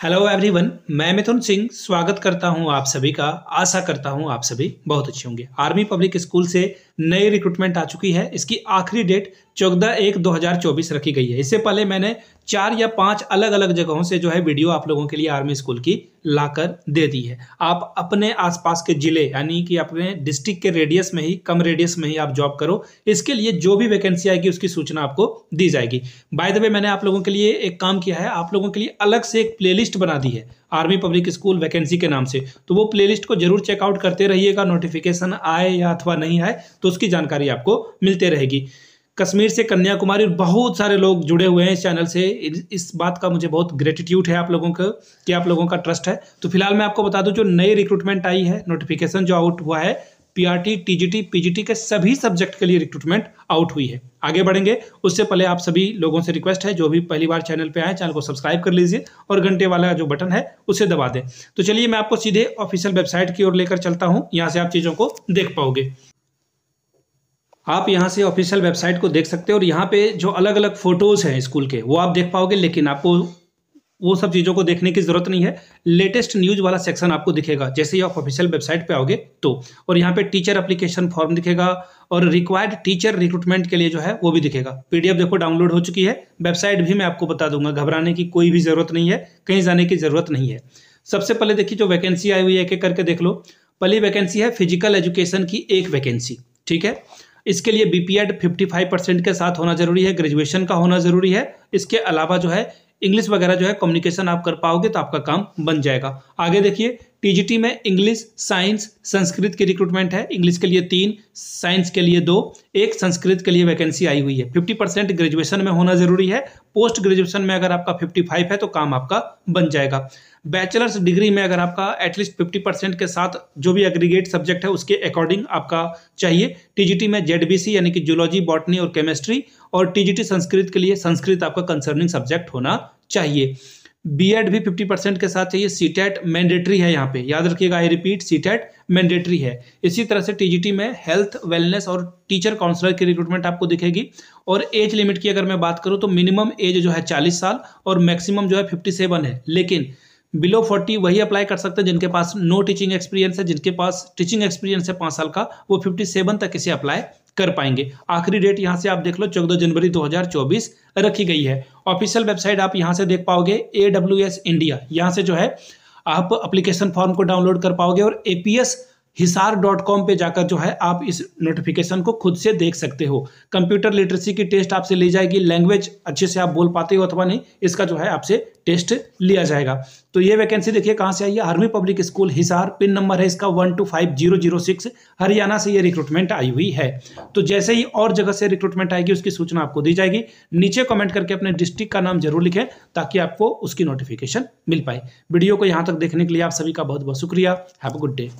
Hello everyone मैं मिथुन सिंह स्वागत करता हूँ आप सभी का। आशा करता हूँ आप सभी बहुत अच्छे होंगे। आर्मी पब्लिक स्कूल से नई रिक्रूटमेंट आ चुकी है। इसकी आखिरी डेट चौदह एक 2024 रखी गई है। इससे पहले मैंने चार या पाँच अलग अलग जगहों से जो है वीडियो आप लोगों के लिए आर्मी स्कूल की लाकर दे दी है। आप अपने आसपास के ज़िले, यानी कि अपने डिस्ट्रिक्ट के रेडियस में ही, कम रेडियस में ही आप जॉब करो। इसके लिए जो भी वैकेंसी आएगी, उसकी सूचना आपको दी जाएगी। बाय द वे मैंने आप लोगों के लिए एक काम किया है। आप लोगों के लिए अलग से एक प्लेलिस्ट बना दी है आर्मी पब्लिक स्कूल वैकेंसी के नाम से। तो वो प्लेलिस्ट को ज़रूर चेकआउट करते रहिएगा। नोटिफिकेशन आए या अथवा नहीं आए तो उसकी जानकारी आपको मिलते रहेगी। कश्मीर से कन्याकुमारी बहुत सारे लोग जुड़े हुए हैं इस चैनल से। इस बात का मुझे बहुत ग्रेटिट्यूड है आप लोगों का, कि आप लोगों का ट्रस्ट है। तो फ़िलहाल मैं आपको बता दूँ, जो नई रिक्रूटमेंट आई है नोटिफिकेशन जो आउट हुआ है पीआरटी टीजीटी पीजीटी के सभी सब्जेक्ट के लिए रिक्रूटमेंट आउट हुई है। आगे बढ़ेंगे, उससे पहले आप सभी लोगों से रिक्वेस्ट है, जो भी पहली बार चैनल पे आए चैनल को सब्सक्राइब कर लीजिए, और घंटे वाला जो बटन है, उसे दबा दें। तो चलिए, मैं आपको सीधे ऑफिशियल वेबसाइट की ओर लेकर चलता हूँ, यहाँ से आप चीज़ों को देख पाओगे। आप यहाँ से ऑफिशियल वेबसाइट को देख सकते हो और यहाँ पे जो अलग अलग फ़ोटोज़ हैं स्कूल के, वो आप देख पाओगे, लेकिन आपको वो सब चीज़ों को देखने की ज़रूरत नहीं है। लेटेस्ट न्यूज़ वाला सेक्शन आपको दिखेगा, जैसे ही आप ऑफिशियल वेबसाइट पे आओगे तो। और यहाँ पे टीचर एप्लीकेशन फॉर्म दिखेगा और रिक्वायर्ड टीचर रिक्रूटमेंट के लिए जो है, वो भी दिखेगा। पीडीएफ देखो डाउनलोड हो चुकी है वेबसाइट भी मैं आपको बता दूँगा, घबराने की कोई भी ज़रूरत नहीं है, कहीं जाने की ज़रूरत नहीं है। सबसे पहले देखिए, जो वैकेंसी आई हुई है एक एक करके देख लो। पहली वैकेंसी है फ़िज़िकल एजुकेशन की एक वैकेंसी ठीक है? इसके लिए बीपीएड 55 परसेंट के साथ होना ज़रूरी है ग्रेजुएशन का होना ज़रूरी है। इसके अलावा जो है इंग्लिश वगैरह जो है कम्युनिकेशन आप कर पाओगे तो आपका काम बन जाएगा। आगे देखिए टीजीटी में इंग्लिश साइंस संस्कृत की रिक्रूटमेंट है। इंग्लिश के लिए तीन साइंस के लिए दो, एक संस्कृत के लिए वैकेंसी आई हुई है। फिफ्टी परसेंट ग्रेजुएशन में होना ज़रूरी है। पोस्ट ग्रेजुएशन में अगर आपका फिफ्टी फाइव है तो काम आपका बन जाएगा। बैचलर्स डिग्री में अगर आपका एटलीस्ट फिफ्टी परसेंट के साथ जो भी एग्रीगेट सब्जेक्ट है, उसके अकॉर्डिंग आपका चाहिए। टीजीटी में जेडबीसी यानी कि जूलॉजी बॉटनी और केमिस्ट्री और टीजीटी संस्कृत के लिए संस्कृत आपका कंसर्निंग सब्जेक्ट होना चाहिए। बीएड भी 50 परसेंट के साथ चाहिए। सी टेट मैंडेटरी है यहाँ पे। याद रखिएगा I repeat C TET mandatory है। इसी तरह से टीजीटी में हेल्थ वेलनेस और टीचर काउंसलर की रिक्रूटमेंट आपको दिखेगी। और एज लिमिट की अगर मैं बात करूँ तो मिनिमम एज जो है चालीस साल और मैक्सिमम जो है फिफ्टी सेवन है। लेकिन बिलो फोर्टी वही अप्लाई कर सकते हैं जिनके पास नो टीचिंग एक्सपीरियंस है, जिनके पास टीचिंग एक्सपीरियंस है पाँच साल का, वो फिफ्टी सेवन तक इसे अप्लाई कर पाएँगे। आखिरी डेट यहाँ से आप देख लो, चौदह जनवरी 2024 रखी गई है। ऑफिशियल वेबसाइट आप यहाँ से देख पाओगे ए डब्ल्यू एस इंडिया यहाँ से जो है, आप अप्लीकेशन फॉर्म को डाउनलोड कर पाओगे और एपीएस हिसार डॉट कॉम पर जाकर जो है आप इस नोटिफिकेशन को खुद से देख सकते हो। कंप्यूटर लिटरेसी की टेस्ट आपसे ली जाएगी। लैंग्वेज अच्छे से आप बोल पाते हो अथवा नहीं, इसका जो है आपसे टेस्ट लिया जाएगा। तो ये वैकेंसी देखिए कहाँ से आई है? Army public school Hisar. Pin number है इसका one two five zero zero six Haryana से ये रिक्रूटमेंट आई हुई है। तो जैसे ही और जगह से रिक्रूटमेंट आएगी, उसकी सूचना आपको दी जाएगी। नीचे कमेंट करके अपने डिस्ट्रिक्ट का नाम ज़रूर लिखें, ताकि आपको उसकी नोटिफिकेशन मिल पाए। वीडियो को यहाँ तक देखने के लिए आप सभी का बहुत बहुत शुक्रिया। Have a good day